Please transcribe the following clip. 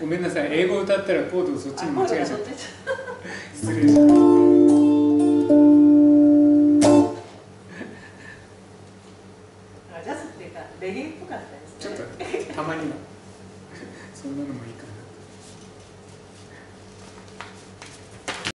ごめんなさい。英語歌ったらコードをそっちに間違えちゃった。失礼。しましたうレっぽかったですね。ちょっとたまには。そんなのもいいか。